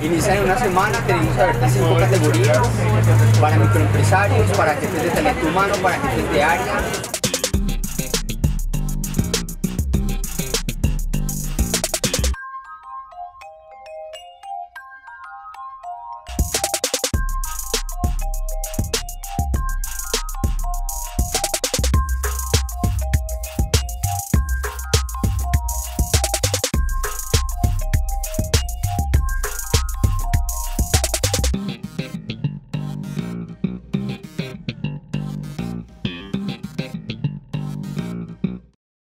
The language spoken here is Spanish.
inicia en una semana, tenemos abiertas cinco categorías para microempresarios, para agentes de talento humano, para agentes de área.